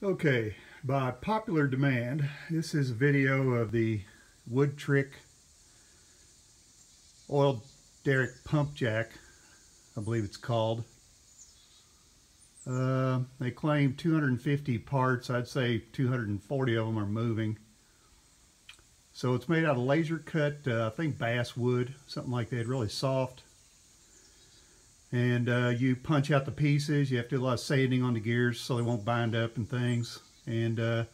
Okay, by popular demand, this is a video of the Wood Trick oil derrick pump jack, I believe it's called. Uh, they claim 250 parts, I'd say 240 of them are moving. So it's made out of laser cut, uh, I think bass wood, something like that, really soft. And uh, you punch out the pieces, you have to do a lot of sanding on the gears so they won't bind up and things. And uh,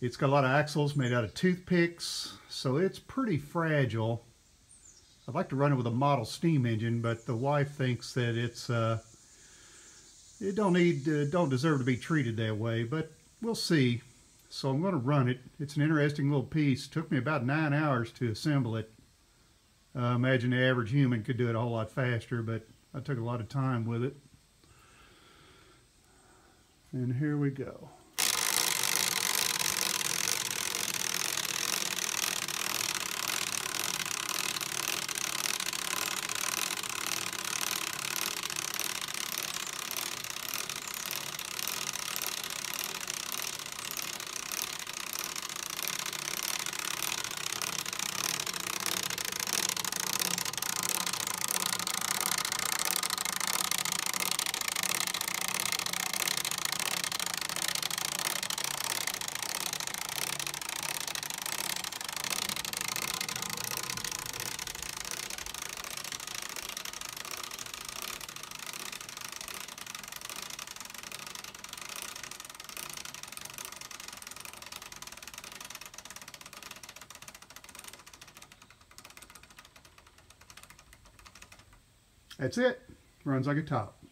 it's got a lot of axles made out of toothpicks, so it's pretty fragile. I'd like to run it with a model steam engine, but the wife thinks that it's uh, it don't need uh, don't deserve to be treated that way, but we'll see. So I'm going to run it. It's an interesting little piece. Took me about nine hours to assemble it. Uh, imagine the average human could do it a whole lot faster, but I took a lot of time with it. And here we go. That's it. Runs like a top.